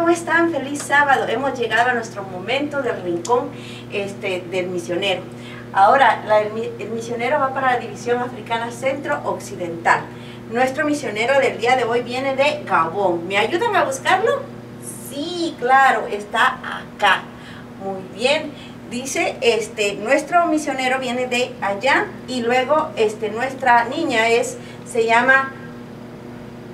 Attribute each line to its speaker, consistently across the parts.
Speaker 1: ¿cómo están? Feliz sábado. Hemos llegado a nuestro momento del rincón este, del misionero. Ahora, el, misionero va para la División Africana Centro Occidental. Nuestro misionero del día de hoy viene de Gabón. ¿Me ayudan a buscarlo? Sí, claro, está acá. Muy bien. Dice, este, nuestro misionero viene de allá y luego este, nuestra niña es, se llama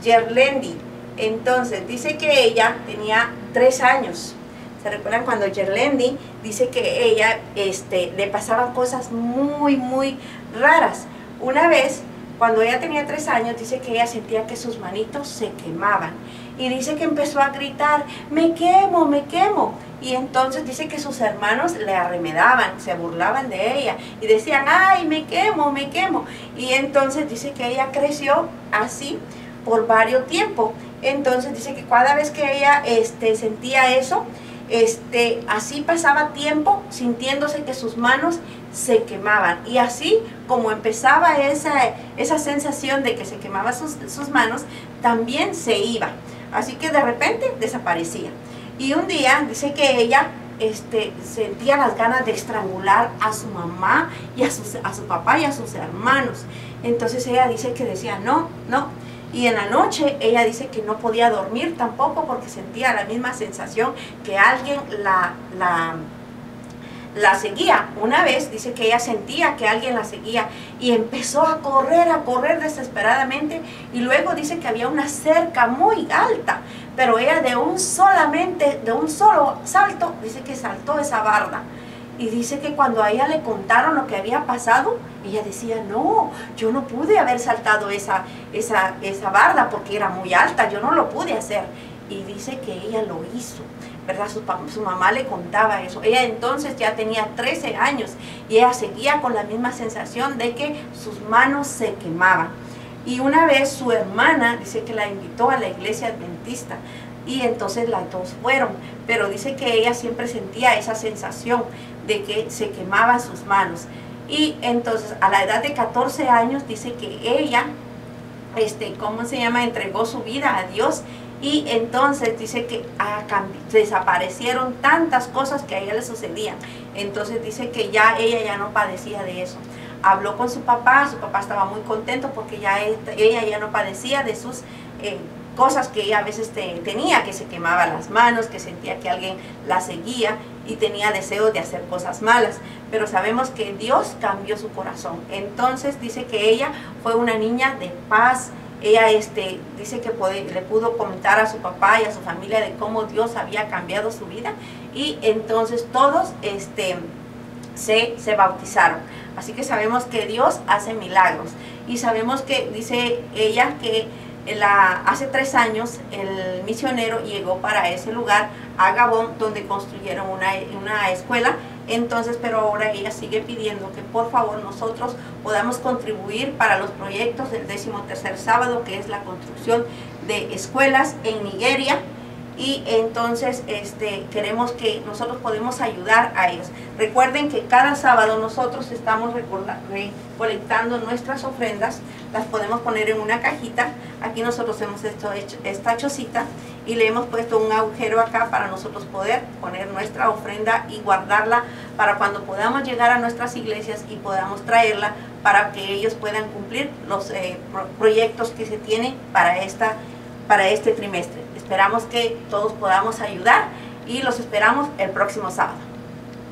Speaker 1: Yerlendi. Entonces, dice que ella tenía tres años. ¿Se recuerdan cuando Yerlendi dice que ella este, le pasaban cosas muy, muy raras? Una vez, cuando ella tenía tres años, dice que ella sentía que sus manitos se quemaban. Y dice que empezó a gritar, me quemo, me quemo. Y entonces dice que sus hermanos le arremedaban, se burlaban de ella y decían, ay, me quemo, me quemo. Y entonces dice que ella creció así por varios tiempos. Entonces dice que cada vez que ella este, sentía eso, este, así pasaba tiempo sintiéndose que sus manos se quemaban. Y así como empezaba esa, esa sensación de que se quemaban sus, sus manos, también se iba. Así que de repente desaparecía. Y un día dice que ella este, sentía las ganas de estrangular a su mamá y a, a su papá y a sus hermanos. Entonces ella dice que decía, no, no, y en la noche ella dice que no podía dormir tampoco porque sentía la misma sensación que alguien la, la, la seguía. Una vez dice que ella sentía que alguien la seguía y empezó a correr, a correr desesperadamente y luego dice que había una cerca muy alta, pero ella de un solamente, de un solo salto, dice que saltó esa barda. Y dice que cuando a ella le contaron lo que había pasado, ella decía, no, yo no pude haber saltado esa, esa, esa barda porque era muy alta, yo no lo pude hacer. Y dice que ella lo hizo, ¿verdad? Su, su, mamá le contaba eso. Ella entonces ya tenía 13 años y ella seguía con la misma sensación de que sus manos se quemaban. Y una vez su hermana dice que la invitó a la iglesia adventista y entonces las dos fueron, pero dice que ella siempre sentía esa sensación de que se quemaban sus manos. Y entonces a la edad de 14 años dice que ella, este, ¿cómo se llama? Entregó su vida a Dios y entonces dice que desaparecieron tantas cosas que a ella le sucedían. Entonces dice que ya ella ya no padecía de eso. Habló con su papá, su papá estaba muy contento porque ya ella ya no padecía de sus eh, cosas que ella a veces tenía, que se quemaba las manos, que sentía que alguien la seguía y tenía deseo de hacer cosas malas. Pero sabemos que Dios cambió su corazón. Entonces dice que ella fue una niña de paz. Ella este, dice que le pudo comentar a su papá y a su familia de cómo Dios había cambiado su vida. Y entonces todos este, se, se bautizaron. Así que sabemos que Dios hace milagros. Y sabemos que dice ella que la, hace tres años el misionero llegó para ese lugar, a Gabón, donde construyeron una, una escuela. Entonces, pero ahora ella sigue pidiendo que por favor nosotros podamos contribuir para los proyectos del décimo tercer sábado, que es la construcción de escuelas en Nigeria, y entonces este, queremos que nosotros podemos ayudar a ellos. Recuerden que cada sábado nosotros estamos recolectando nuestras ofrendas, las podemos poner en una cajita, aquí nosotros hemos hecho esta chocita y le hemos puesto un agujero acá para nosotros poder poner nuestra ofrenda y guardarla para cuando podamos llegar a nuestras iglesias y podamos traerla para que ellos puedan cumplir los eh, proyectos que se tienen para, esta, para este trimestre. Esperamos que todos podamos ayudar y los esperamos el próximo sábado.